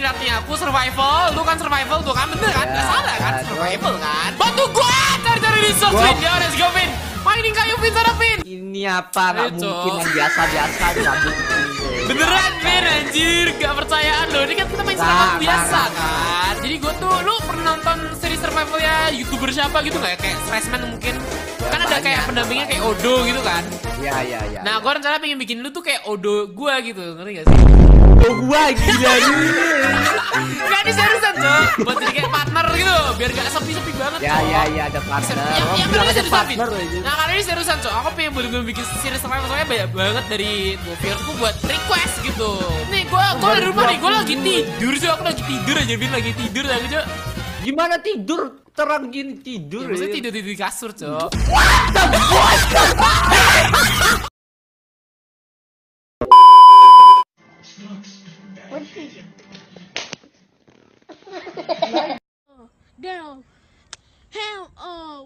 aku survival, lu kan survival tuh kan bener kan? Gak salah kan? ya, Survival kan? Bantu gua cari-cari resource, Vin. Ya, let's go, Vin. Mainin kayu, Vin, sana, Vin. Ini apa? Gak mungkin yang biasa-biasa Beneran, Vin, anjir. Gak percayaan lo. Ini kan kita main survival Nah, biasa nah, nah. kan? Seri survival ya YouTuber siapa gitu nggak ya? Kayak Stressman mungkin. Ya, kan ada kayak pendampingnya kayak Odo gitu kan. Ya ya ya. Nah, gua rencana pengen bikin lu tuh kayak Odo gua gitu. Ngerti gak sih? oh, gua gila. Gak ada seriusan, Cok. Buat jadi kayak partner gitu. Biar gak sepi-sepi banget, Ya ya ya ada partner. Yang, Oh, yang bilang aja partner aja. Nah kali ini seriusan cok, aku pengen bener bener bikin series survival soalnya banyak banget dari viewersku buat request gitu. Nih gue gue dari rumah nih, gue lagi tidur sih, aku lagi tidur aja, Vin lagi tidur aku cok. Gimana tidur? Terang gini tidur. Ya, maksudnya ya. tidur di kasur cok. down. Hell, fuck.